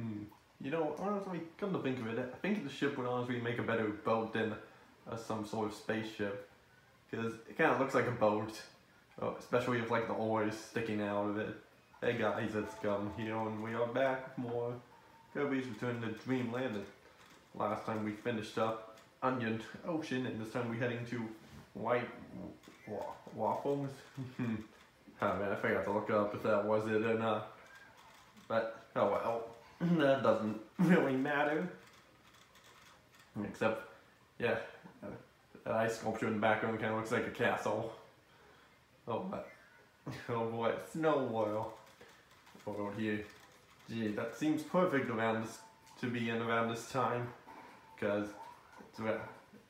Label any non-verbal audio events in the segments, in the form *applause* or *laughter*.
Hmm. You know, honestly, come to think of it, I think the ship would honestly make a better boat than uh, some sort of spaceship. Because it kind of looks like a boat, uh, especially with like the oars sticking out of it. Hey guys, it's Gum here, and we are back with more Kirby's Return to Dreamland. Last time we finished up Onion Ocean, and this time we're heading to White wa Waffles. *laughs* oh man, I forgot to look up if that was it or not. But, oh well, *laughs* that doesn't really matter. Except, yeah, that ice sculpture in the background kind of looks like a castle. Oh, but, *laughs* oh boy, Snow World. Over oh, oh, here. Gee, that seems perfect around this, to be in around this time. Because it's right,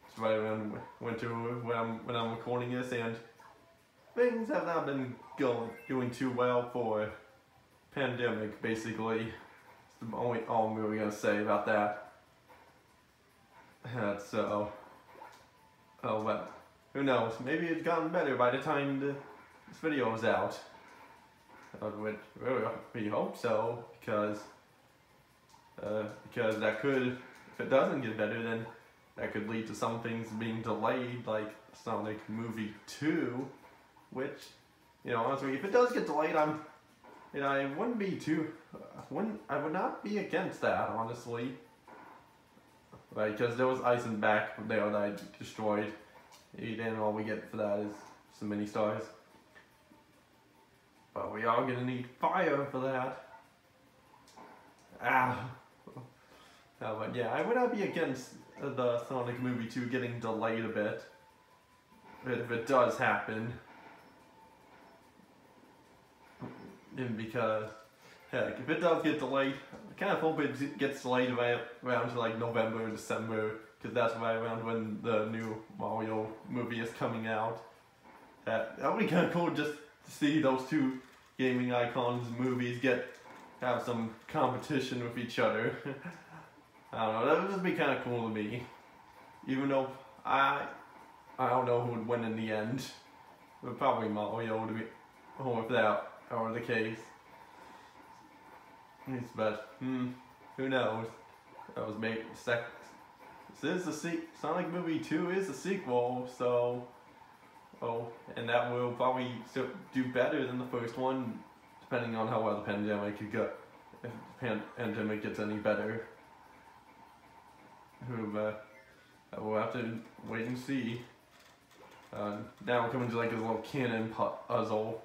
it's right around winter when I'm, when I'm recording this and things have not been going, doing too well for pandemic, basically. The only all I'm really gonna say about that. Uh, so, oh well, who knows? Maybe it's gotten better by the time the, this video is out. Uh, which really we hope so, because uh, because that could, if it doesn't get better, then that could lead to some things being delayed, like Sonic Movie 2, which, you know, honestly, if it does get delayed, I'm you know, I wouldn't be too, wouldn't, I would not be against that, honestly. Right, because there was ice in back there that I destroyed. And all we get for that is some mini stars. But we are gonna need fire for that. Ah. Oh, *laughs* but yeah, I would not be against the Sonic movie 2 getting delayed a bit. If it does happen, and because heck, if it does get delayed, I kind of hope it gets delayed around, around to like November or December, because that's right around when the new Mario movie is coming out. Uh, that that would be kind of cool just to see those two gaming icons movies get have some competition with each other. *laughs* I don't know, that would just be kind of cool to me. Even though I I don't know who would win in the end, but probably Mario would be. Or if that or the case. But hmm, who knows? That was made sec. This is the se Sonic movie two is a sequel, so oh, and that will probably do better than the first one, depending on how well the pandemic could go. If the pandemic gets any better, who uh, we'll have to wait and see. Uh, now we're coming to like a little cannon puzzle.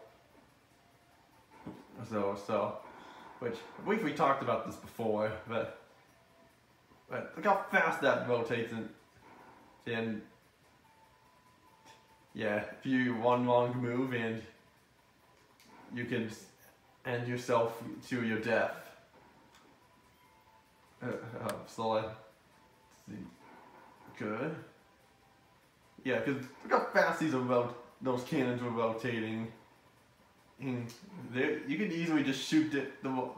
So, so, which, I believe we talked about this before, but, but look how fast that rotates and, and, yeah, if you one wrong move and you can end yourself to your death. Uh, uh. Good. Yeah, because look how fast these are those cannons were rotating you can easily just shoot it the,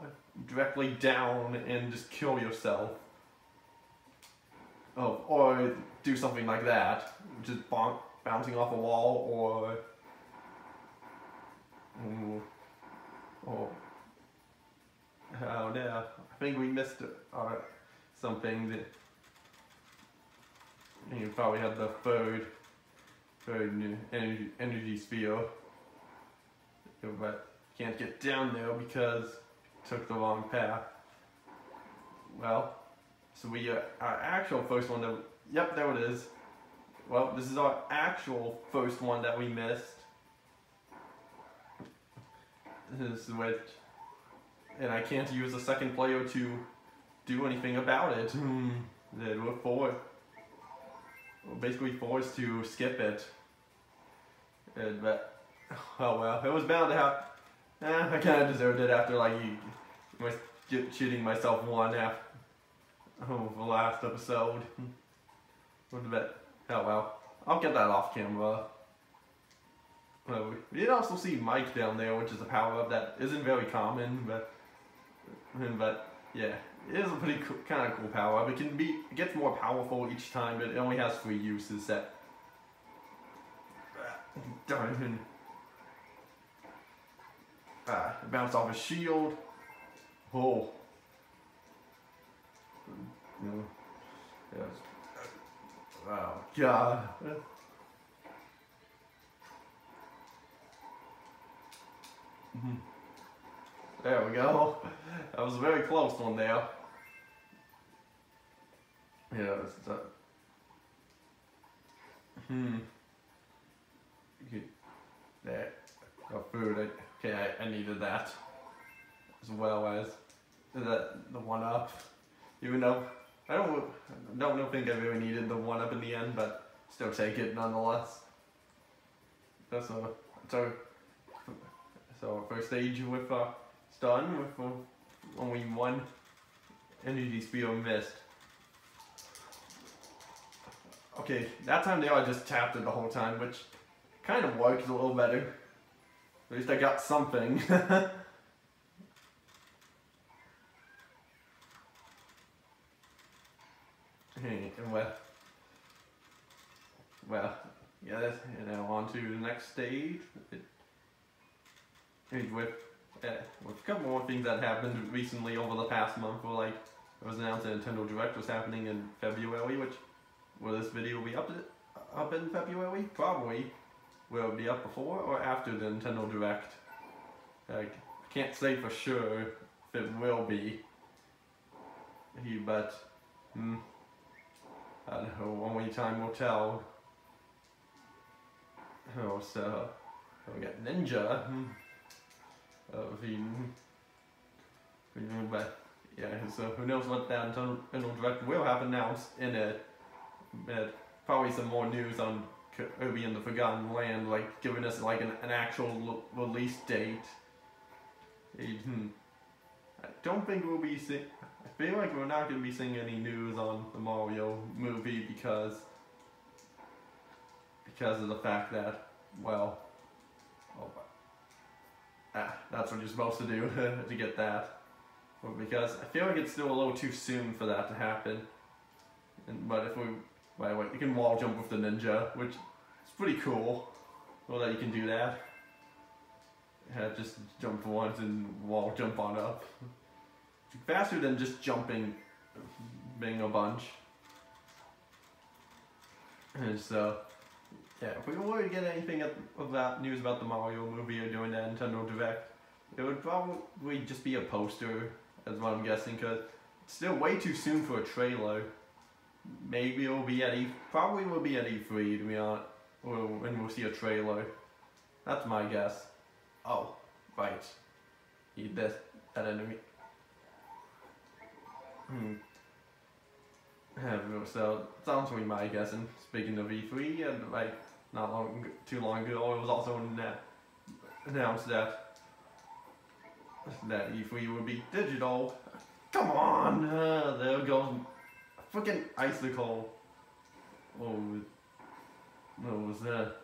directly down and just kill yourself. Oh, or do something like that, just bouncing off a wall, or mm, oh, oh yeah, I think we missed uh, something that you probably had the third, third energy, energy sphere but can't get down there because took the wrong path. Well, so we, uh, our actual first one, that, yep, there it is. Well, this is our actual first one that we missed. This is which, and I can't use the second player to do anything about it. *laughs* Then we're forced, basically forced to skip it. And, but Oh well, it was bound to happen. Eh, I kind of deserved it after like you, shooting myself one after oh, the last episode. What a bit. Oh well, I'll get that off camera. We did also see Mike down there, which is a power up that isn't very common, but but yeah, it is a pretty cool, kind of cool power up. It can be it gets more powerful each time, but it only has three uses. That *sighs* darn. Uh, bounce off his shield. Oh. Mm. Yes. Oh God. There we go. That was a very close one there. Yeah, it's, uh, hmm. You- There. Got food. Okay, I, I needed that. As well as the, the one up. Even though I don't, don't think I've ever needed the one up in the end, but still take it nonetheless. That's a, so, so first stage with, uh, stun with uh, only one energy sphere missed. Okay, that time there I just tapped it the whole time, which kind of worked a little better. At least I got something. *laughs* Well, well, yeah, you know, on to the next stage. It, it, with, uh, with a couple more things that happened recently over the past month, where like, it was announced that Nintendo Direct was happening in February, which, will this video be up, up in February? Probably. Will be up before or after the Nintendo Direct? I can't say for sure if it will be. But, hmm. I don't know, only time will tell. Oh, so we got Ninja. Hmm. Oh, he, hmm, but yeah, so who knows what that Nintendo Direct will have announced in it. But probably some more news on Kirby and the Forgotten Land, like giving us like an, an actual release date. Hmm. I don't think we'll be seeing. I feel like we're not going to be seeing any news on the Mario movie because because of the fact that well, oh, ah, that's what you're supposed to do *laughs* to get that. But because I feel like it's still a little too soon for that to happen. And, but if we, the way, you can wall jump with the ninja, which is pretty cool. Well, that you can do that. Yeah, just jump once and wall jump on up faster than just jumping being a bunch. And so, yeah, if we were to get anything about news about the Mario movie or doing the Nintendo Direct, it would probably just be a poster, as what I'm guessing, because it's still way too soon for a trailer. Maybe it'll be at E, probably will be at E3 to be honest, when we'll see a trailer. That's my guess. Oh, right. Eat this, that enemy. Hmm. so sounds be my guess. And speaking of E3, and like not long, too long ago, it was also announced that that E3 would be digital. Come on, uh, there goes freaking icicle. Oh, what was that?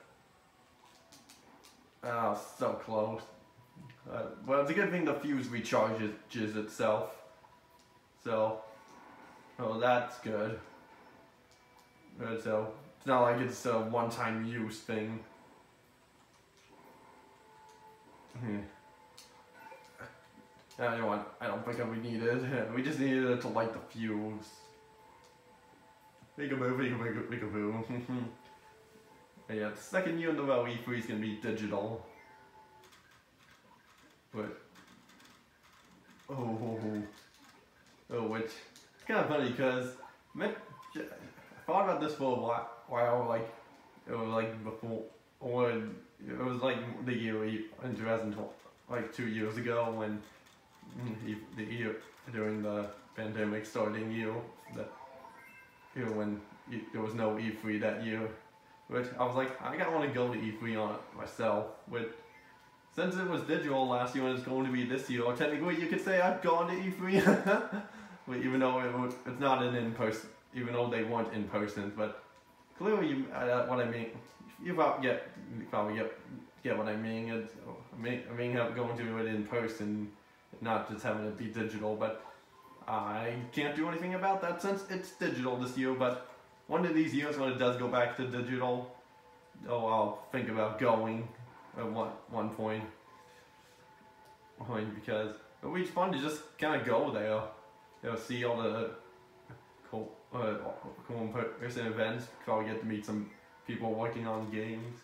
Oh, so close. Uh, well, it's a good thing the fuse recharges itself. So, oh, that's good. Good, so it's not like it's a one-time use thing. Hmm. I don't I don't think we need it. *laughs* We just needed it to light the fuse. Make a move. *laughs* yeah, the second year in the row, E3 is gonna be digital. But, oh, oh, oh. Oh, which it's kind of funny because I thought about this for a while, while like it was like before when it was like the year in 2012, like two years ago when mm, the year during the pandemic starting year, the know when there was no E3 that year, which I was like I gotta want to go to E3 on it myself, with since it was digital last year and it's going to be this year, technically you could say I've gone to E3. *laughs* even though it, it's not an in-person, even though they weren't in person, but clearly you, uh, what I mean, you probably get, you probably get, get what I mean. It's, I mean, I mean going to it in person, not just having it be digital, but I can't do anything about that since it's digital this year, but one of these years when it does go back to digital, oh, I'll think about going at one, one point. Point because it would be fun to just kind of go there you know, see all the cool, uh, cool person events. Probably get to meet some people working on games.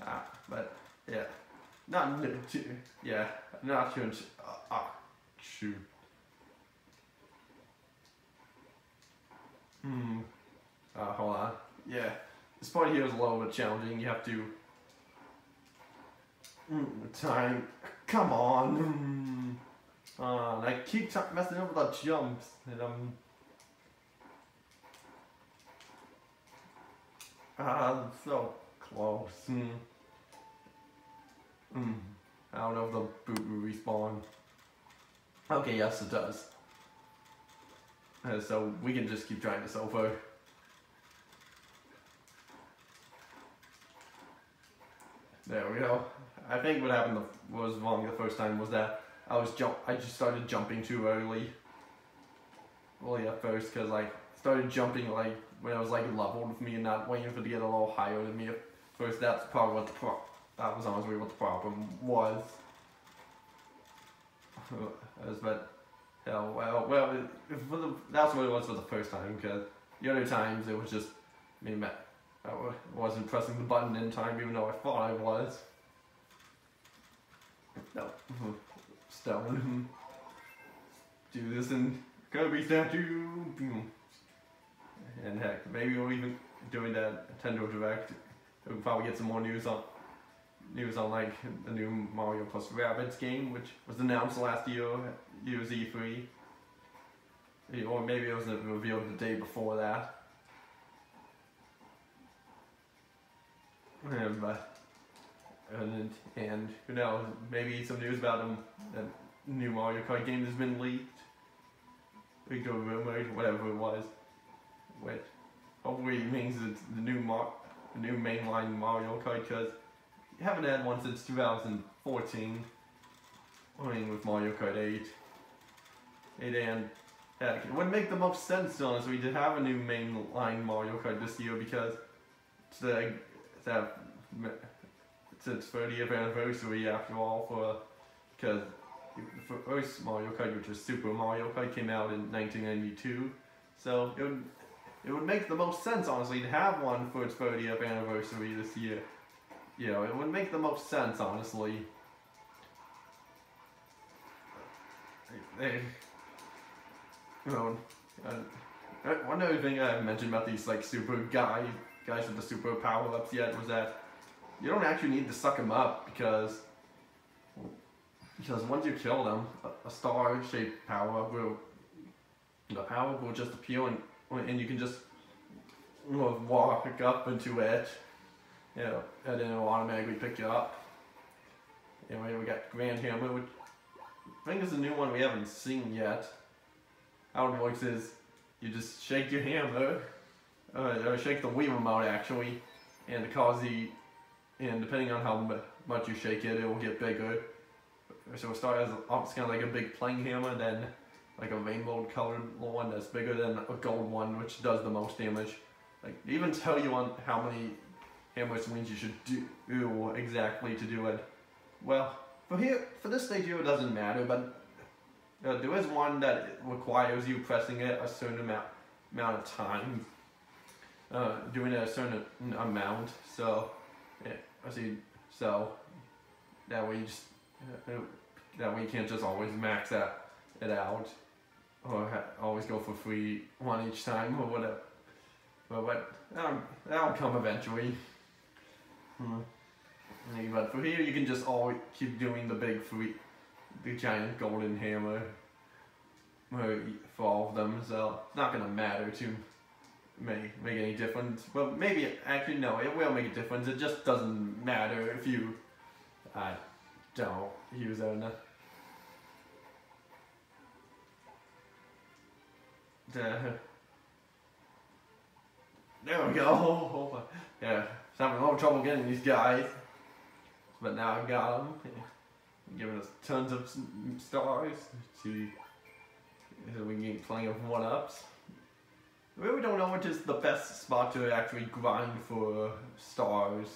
Ah, but yeah, not too, yeah, not too. Uh, ah, shoot. Hmm. Uh, hold on. Yeah, this part here is a little bit challenging. You have to. Mm, time. Come on. Mm. Uh, I keep messing up with the jumps, and I'm. Ah, I'm so close. Mm. Mm. I don't know if the will respawn. Okay, yes it does. Uh, so we can just keep trying this over. There we go. I think what happened was wrong the first time was that I was jump. I just started jumping too early. Well, at first, cause like started jumping like when I was like leveled with me and not waiting for it to get a little higher than me. At first, that's probably what the pro. That was honestly what the problem was. *laughs* As but hell, well, well, for the, that's what it was for the first time. Cause the other times it was just me. I wasn't pressing the button in time even though I thought I was. No. Mm-hmm. Stone. *laughs* Do this in Kirby statue. And heck, maybe we'll even doing that Nintendo Direct. We'll probably get some more news on news on like the new Mario plus Rabbids game, which was announced last year, year's E3. Or maybe it was revealed the day before that. And, uh, and, and who knows, maybe some news about them, that new Mario Kart game has been leaked. Leaked or rumored, whatever it was. Which hopefully means it's the new Mar the new mainline Mario Kart because you haven't had one since 2014. I mean with Mario Kart 8. 8 and heck, it would make the most sense honestly to have a new mainline Mario Kart this year because it's the that it's its 30th anniversary after all for because the first Mario Kart, which was Super Mario Kart, came out in 1992. So it would it would make the most sense, honestly, to have one for its 30th anniversary this year. You know, it would make the most sense, honestly. You know, uh, one other thing I mentioned about these like super guy guys with the super power ups yet was that you don't actually need to suck them up because because once you kill them, a, a star shaped power up will the power will just appear and and you can just walk up into it, you know, and then it'll automatically pick you up. Anyway, we got Grand Hammer, which I think is a new one we haven't seen yet. How it works is you just shake your hammer uh, or shake the Wii remote actually, and cause the, and depending on how much you shake it, it will get bigger. So it starts as it's kind of like a big playing hammer, then like a rainbow colored one that's bigger than a gold one, which does the most damage. Like even tell you on how many hammer swings you should do exactly to do it. Well, for here, for this stage here, it doesn't matter, but uh, there is one that requires you pressing it a certain amount amount of time uh, doing a certain amount. So, yeah, I see. So that way you just uh, that way you can't just always max that it out or always go for free one each time or whatever. But what that'll, that'll come eventually. Hmm. But for here, you can just always keep doing the big free, the giant golden hammer for all of them. So it's not gonna matter to make make any difference. Well, maybe actually no, it will make a difference. It just doesn't matter if you I don't use it. The, there we go. *laughs* Yeah, having a little trouble getting these guys, but now I've got them. Yeah. Giving us tons of stars. See, so we can get plenty of one ups. We really don't know which is the best spot to actually grind for stars.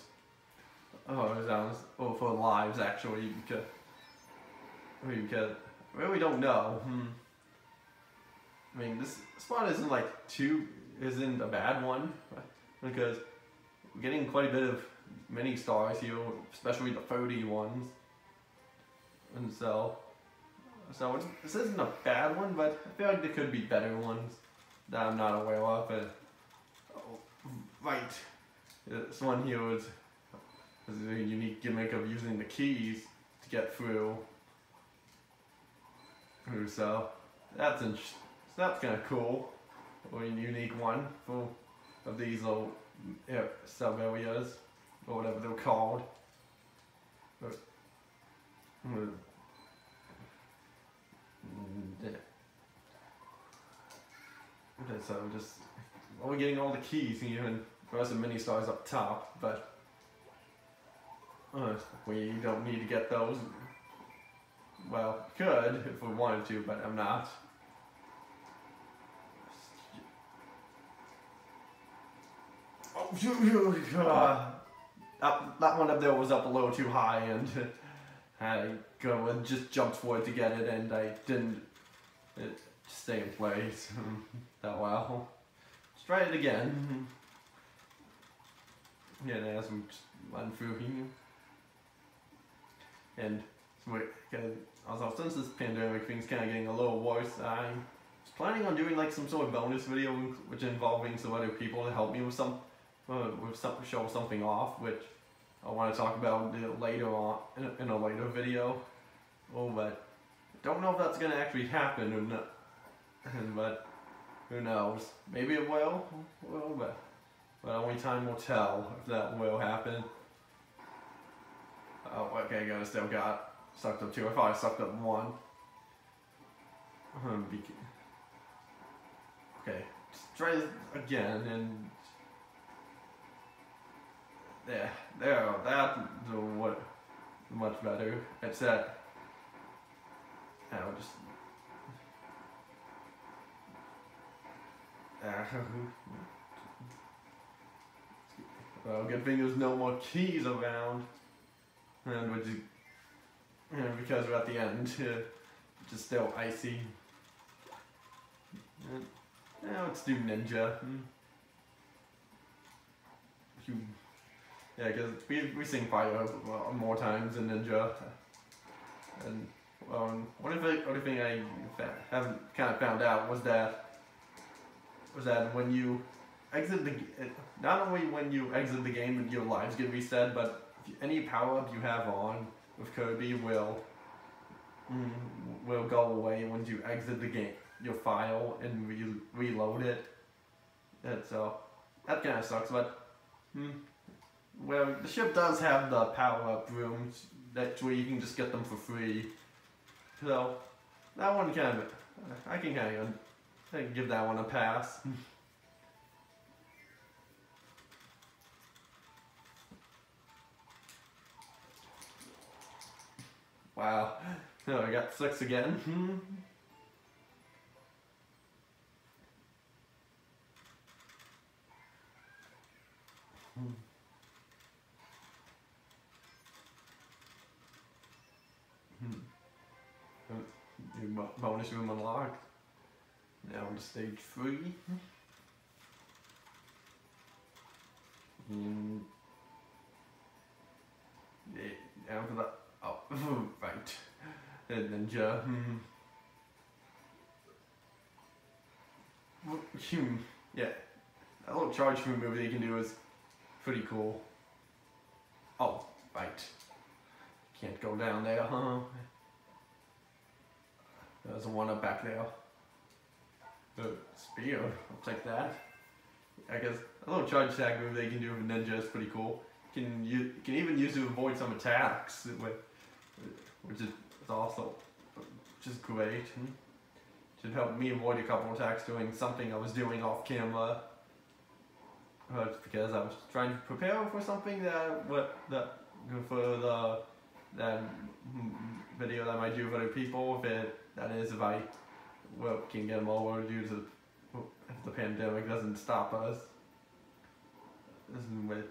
Oh, sounds, or for lives actually, because, because we really don't know. Hmm. I mean, this spot isn't like too isn't a bad one because we're getting quite a bit of mini stars here, especially the 30 ones. And so, so this isn't a bad one, but I feel like there could be better ones that I'm not aware of. But, oh, right, this one here is, is a unique gimmick of using the keys to get through. So that's in, that's kind of cool, or a unique one for of these little sub areas or whatever they're called. But, hmm. Yeah. Okay, so just well, we're getting all the keys and there's some mini stars up top, but uh, we don't need to get those. Well, could if we wanted to, but I'm not. Oh, *laughs* that, that one up there was up a little too high and *laughs* I go and just jumped forward to get it and I didn't it stay in place *laughs* that well. Let's try it again. Yeah, as we run through here. And also since this pandemic thing's kind of getting a little worse, I was planning on doing like some sort of bonus video which involving some other people to help me with some uh, with some, show something off, which I want to talk about it later on in a, later video. Oh, but don't know if that's gonna actually happen or not. *laughs* but who knows? Maybe it will. Well, but but only time will tell if that will happen. Oh, okay, I got still got sucked up two. I thought I sucked up one. *laughs* Okay, try this again and yeah, there, that's what much better. It's that I will just *laughs* well, good thing there's no more keys around, and would you, and because we're at the end, *laughs* just still icy. Now let's do ninja. Hmm. Yeah, because we, we sing fire more times than Ninja. And um, one thing, one thing I haven't kind of found out was that was that when you exit the not only when you exit the game and your lives get reset, but any power up you have on with Kirby will mm, will go away once you exit the game your file and re reload it. And so that kind of sucks, but. Mm, well, the ship does have the power-up rooms that where you can just get them for free. So, that one kind of, I can kind of, I can give that one a pass. *laughs* wow. So I got six again. *laughs* bonus room unlocked. Now on to stage three. And yeah, down for that. Oh, *laughs* right. And then ja. Hmm. Hmm. Yeah, that little charge from move you can do is pretty cool. Oh, right. Can't go down there, huh? There's one up back there. The spear, I'll take that. I guess a little charge tag move they can do with ninja is pretty cool. Can you can even use to avoid some attacks, which is also which is great. Hmm. Should help me avoid a couple attacks doing something I was doing off camera. Because I was trying to prepare for something that what that for the that hmm, hmm, video that I might do with other people if it that is if I well, can get them all due to if the pandemic doesn't stop us. With,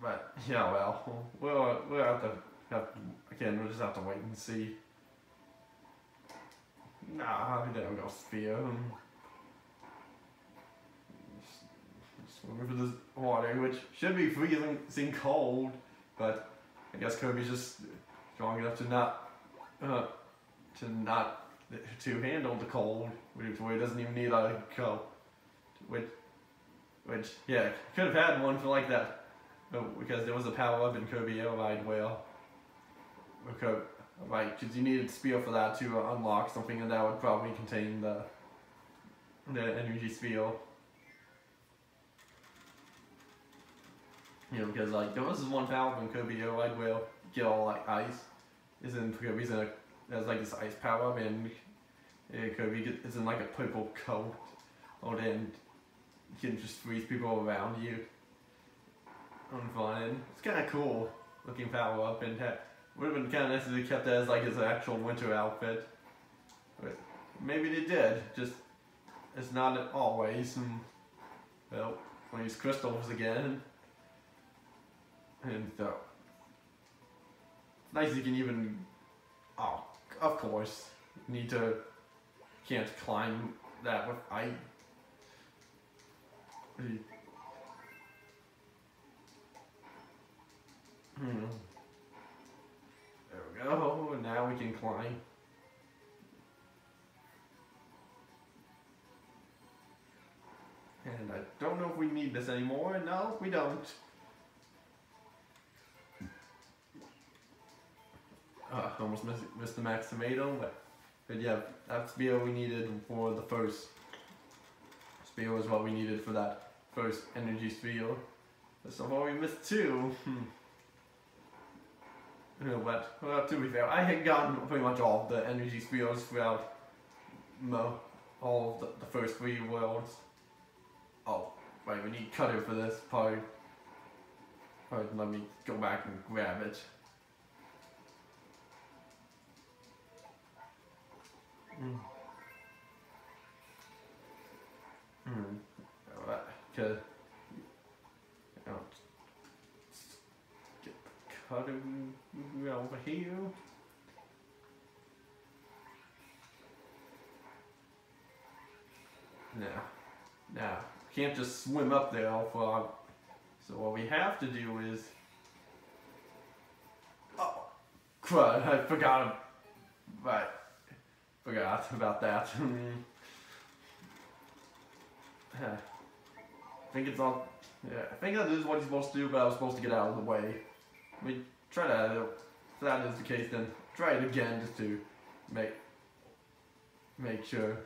but *laughs* yeah, well, we'll we'll have to have again. We'll just have to wait and see. Nah, there we go, spear. Swimming for this water, which should be freezing seem cold, but I guess Kirby's just strong enough to not, uh, to not, to handle the cold, which he doesn't even need a go, which, which, yeah, could have had one for like that, because there was a power up in Kirby Air Ride. Okay, right, because you needed Spear for that to uh, unlock something, and that would probably contain the, the energy sphere. You know, because like there was this one power up in Kirby Air Ride get all like ice. Is in Kirby's in a there's like this ice power and yeah, Kirby get, is in like a purple coat. Oh then you can just freeze people around you. On fun. It's kinda cool looking power up and would have been kinda nice if they kept that as like his actual winter outfit. But maybe they did, just it's not always and well, when use crystals again. And so nice you can even, oh, of course, need to, can't climb that with, I, hmm. There we go, now we can climb. And I don't know if we need this anymore. No, we don't. Uh, almost the max tomato, but, but yeah, that spear we needed for the first spear was what we needed for that first energy sphere. So far we missed two. Hmm. Know, but well, to be fair, I had gotten pretty much all the energy spheres throughout no, all the, the first three worlds. Oh, wait, we need cutter for this part. Alright, let me go back and grab it. Mm. Mm. Okay. I'll get the cutting over here. Now, now, can't just swim up there all. So what we have to do is, oh, crud, I forgot, right. Forgot about that. *laughs* I think it's all. Yeah, I think that is what he's supposed to do, but I was supposed to get out of the way. We try to. If that is the case, then try it again just to make make sure.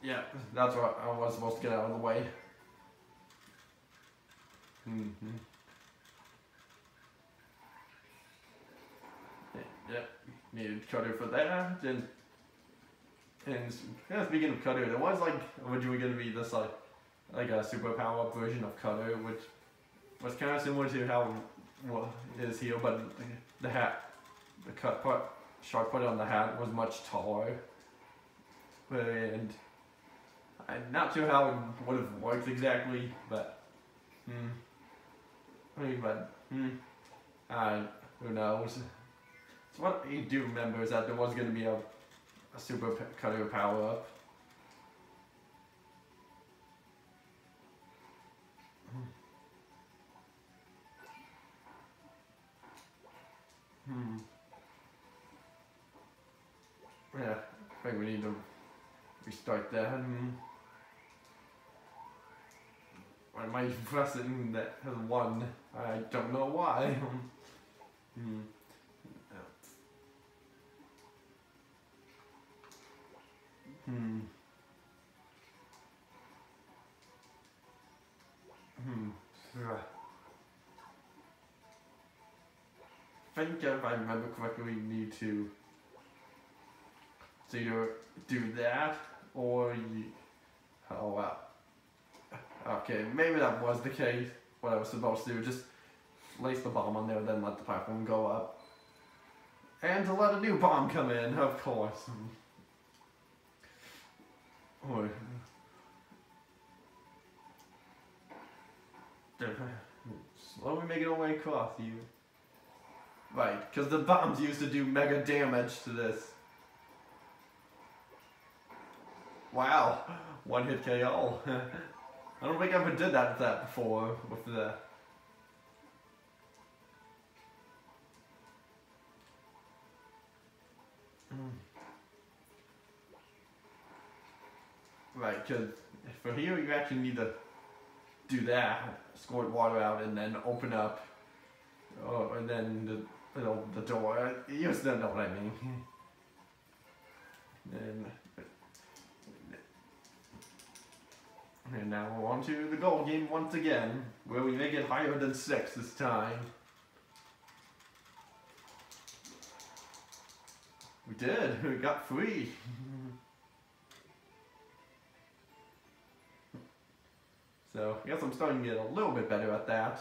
Yeah, that's what I was supposed to get out of the way. Mm Yep, needed cutter for that. And and yeah, speaking of cutter, there was like originally going to be this like like a superpower version of cutter, which was kind of similar to how well, it is here, but the hat, the cut part, sharp part on the hat was much taller. And I'm not sure how it would have worked exactly, but hmm. I mean, but hmm. Uh, who knows? What you do remember is that there was going to be a, a super cutter power up. Hmm. Yeah, I think we need to restart that. Hmm. Why am *laughs* that has won. I don't know why. *laughs* hmm. Hmm. Hmm. I think if I remember correctly, we need to so either do that or you. Oh wow. Okay, maybe that was the case. What I was supposed to do, just place the bomb on there, then let the platform go up. And to let a new bomb come in, of course. Oj. slowly making our way across you. Right, because the bombs used to do mega damage to this. Wow, one hit KO. *laughs* I don't think I ever did that that before, with the... Right, because for here you actually need to do that, squirt water out, and then open up, oh, and then the, you know, the door. You still know what I mean. *laughs* and and now we're on to the goal game once again, where we make it higher than six this time. We did. *laughs* We got three. *laughs* So I guess I'm starting to get a little bit better at that.